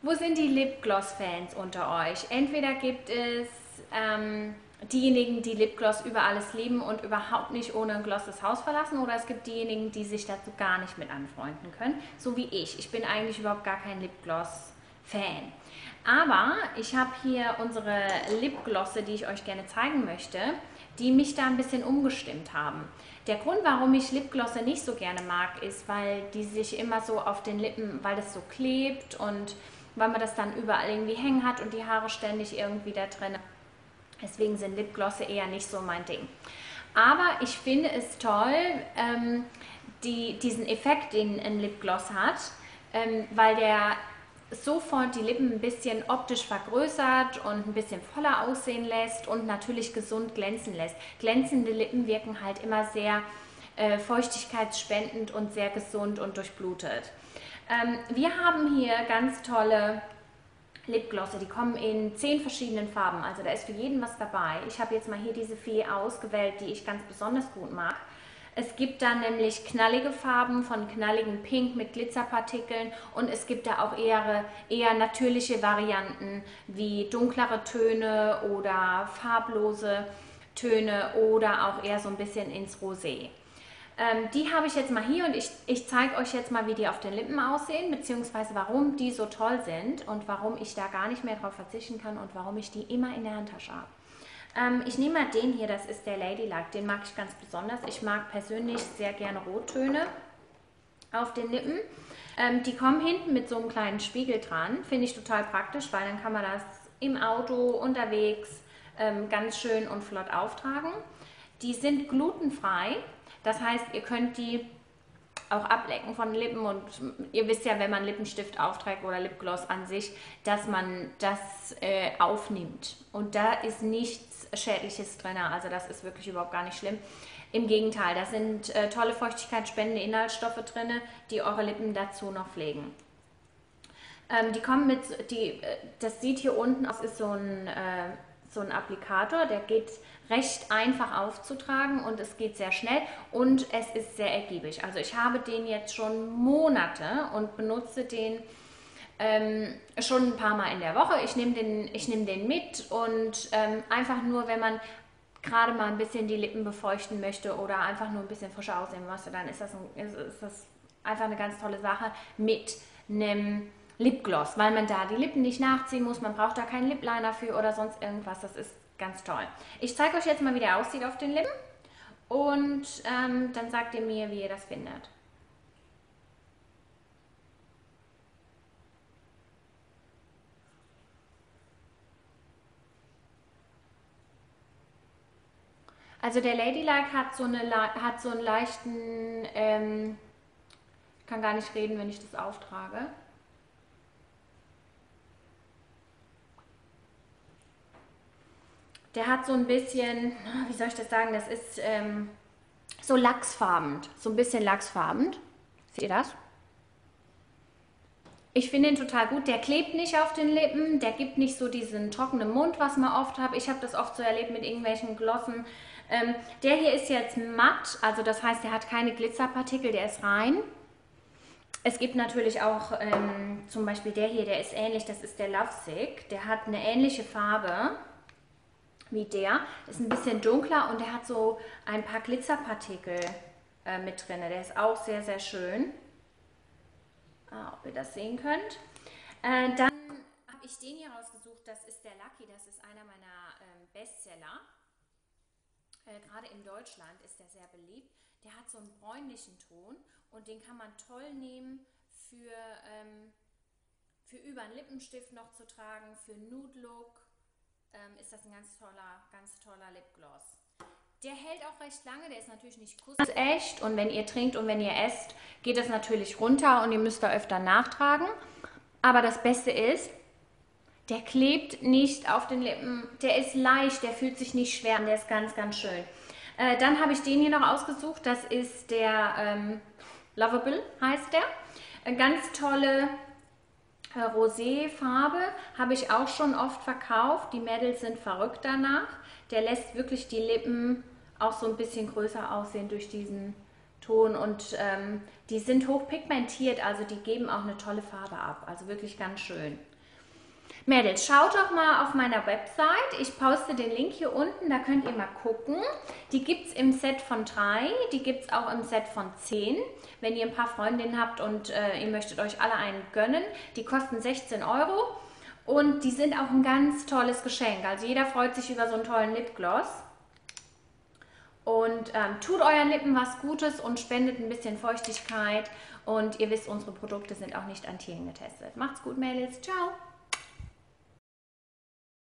Wo sind die Lipgloss-Fans unter euch? Entweder gibt es ähm, diejenigen, die Lipgloss über alles lieben und überhaupt nicht ohne ein Gloss das Haus verlassen, oder es gibt diejenigen, die sich dazu gar nicht mit anfreunden können, so wie ich. Ich bin eigentlich überhaupt gar kein Lipgloss-Fan. Aber ich habe hier unsere Lipglosse, die ich euch gerne zeigen möchte, die mich da ein bisschen umgestimmt haben. Der Grund, warum ich Lipglosse nicht so gerne mag, ist, weil die sich immer so auf den Lippen, weil das so klebt und weil man das dann überall irgendwie hängen hat und die Haare ständig irgendwie da drin. Deswegen sind Lipglosse eher nicht so mein Ding. Aber ich finde es toll, ähm, die, diesen Effekt, den ein Lipgloss hat, ähm, weil der sofort die Lippen ein bisschen optisch vergrößert und ein bisschen voller aussehen lässt und natürlich gesund glänzen lässt. Glänzende Lippen wirken halt immer sehr äh, feuchtigkeitsspendend und sehr gesund und durchblutet. Ähm, wir haben hier ganz tolle Lipglosse, die kommen in zehn verschiedenen Farben, also da ist für jeden was dabei. Ich habe jetzt mal hier diese vier ausgewählt, die ich ganz besonders gut mag. Es gibt da nämlich knallige Farben von knalligem Pink mit Glitzerpartikeln und es gibt da auch eher, eher natürliche Varianten wie dunklere Töne oder farblose Töne oder auch eher so ein bisschen ins Rosé. Ähm, die habe ich jetzt mal hier und ich, ich zeige euch jetzt mal, wie die auf den Lippen aussehen, beziehungsweise warum die so toll sind und warum ich da gar nicht mehr drauf verzichten kann und warum ich die immer in der Handtasche habe. Ähm, ich nehme mal den hier, das ist der Ladylike, den mag ich ganz besonders. Ich mag persönlich sehr gerne Rottöne auf den Lippen. Ähm, die kommen hinten mit so einem kleinen Spiegel dran, finde ich total praktisch, weil dann kann man das im Auto, unterwegs ähm, ganz schön und flott auftragen. Die sind glutenfrei, das heißt, ihr könnt die auch ablecken von Lippen und ihr wisst ja, wenn man Lippenstift aufträgt oder Lipgloss an sich, dass man das äh, aufnimmt. Und da ist nichts Schädliches drin, also das ist wirklich überhaupt gar nicht schlimm. Im Gegenteil, da sind äh, tolle feuchtigkeitsspendende Inhaltsstoffe drin, die eure Lippen dazu noch pflegen. Ähm, die kommen mit, die, äh, das sieht hier unten aus, ist so ein, äh, so ein Applikator, der geht recht einfach aufzutragen und es geht sehr schnell und es ist sehr ergiebig. Also ich habe den jetzt schon Monate und benutze den ähm, schon ein paar Mal in der Woche. Ich nehme den, nehm den mit und ähm, einfach nur, wenn man gerade mal ein bisschen die Lippen befeuchten möchte oder einfach nur ein bisschen frischer aussehen möchte, dann ist das, ein, ist, ist das einfach eine ganz tolle Sache mit einem Lipgloss, weil man da die Lippen nicht nachziehen muss, man braucht da keinen Lipliner für oder sonst irgendwas. Das ist Ganz toll. Ich zeige euch jetzt mal, wie der aussieht auf den Lippen und ähm, dann sagt ihr mir, wie ihr das findet. Also der Ladylike hat so, eine, hat so einen leichten, ähm, kann gar nicht reden, wenn ich das auftrage. Der hat so ein bisschen, wie soll ich das sagen, das ist ähm, so lachsfarben, so ein bisschen lachsfarben. Seht ihr das? Ich finde ihn total gut. Der klebt nicht auf den Lippen, der gibt nicht so diesen trockenen Mund, was man oft hat. Ich habe das oft so erlebt mit irgendwelchen Glossen. Ähm, der hier ist jetzt matt, also das heißt, der hat keine Glitzerpartikel, der ist rein. Es gibt natürlich auch ähm, zum Beispiel der hier, der ist ähnlich, das ist der Lovesick. Der hat eine ähnliche Farbe wie der. Ist ein bisschen dunkler und der hat so ein paar Glitzerpartikel äh, mit drin. Der ist auch sehr, sehr schön. Ah, ob ihr das sehen könnt. Äh, dann habe ich den hier rausgesucht. Das ist der Lucky. Das ist einer meiner ähm, Bestseller. Äh, Gerade in Deutschland ist der sehr beliebt. Der hat so einen bräunlichen Ton und den kann man toll nehmen für, ähm, für über einen Lippenstift noch zu tragen, für Nude Look ähm, ist das ein ganz toller, ganz toller Lipgloss. Der hält auch recht lange, der ist natürlich nicht echt und wenn ihr trinkt und wenn ihr esst, geht das natürlich runter und ihr müsst da öfter nachtragen. Aber das Beste ist, der klebt nicht auf den Lippen, der ist leicht, der fühlt sich nicht schwer und der ist ganz, ganz schön. Äh, dann habe ich den hier noch ausgesucht, das ist der ähm, Lovable, heißt der. Eine ganz tolle Rosé-Farbe habe ich auch schon oft verkauft. Die Mädels sind verrückt danach. Der lässt wirklich die Lippen auch so ein bisschen größer aussehen durch diesen Ton und ähm, die sind hochpigmentiert, also die geben auch eine tolle Farbe ab. Also wirklich ganz schön. Mädels, schaut doch mal auf meiner Website. Ich poste den Link hier unten, da könnt ihr mal gucken. Die gibt es im Set von drei, die gibt es auch im Set von zehn. Wenn ihr ein paar Freundinnen habt und äh, ihr möchtet euch alle einen gönnen, die kosten 16 Euro. Und die sind auch ein ganz tolles Geschenk. Also jeder freut sich über so einen tollen Lipgloss. Und ähm, tut euren Lippen was Gutes und spendet ein bisschen Feuchtigkeit. Und ihr wisst, unsere Produkte sind auch nicht an Tieren getestet. Macht's gut, Mädels. Ciao.